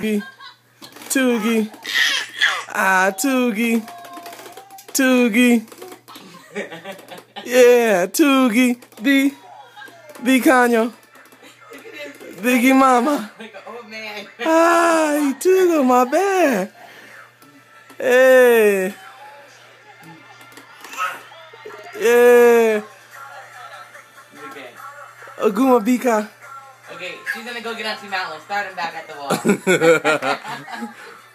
Toogie. Toogie. Ah, Toogie. Toogie. Yeah, Toogie. B. B Kanyo. Biggie Mama. Ah, on my bed. Hey. Yeah. Aguma Bika. Okay, she's gonna go get Auntie Madeline. Start him back at the wall.